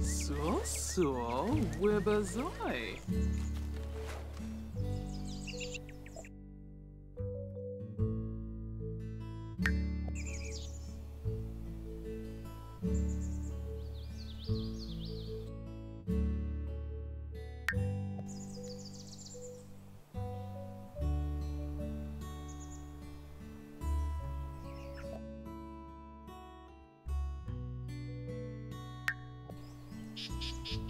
So, so, wibazoi. Shh, shh.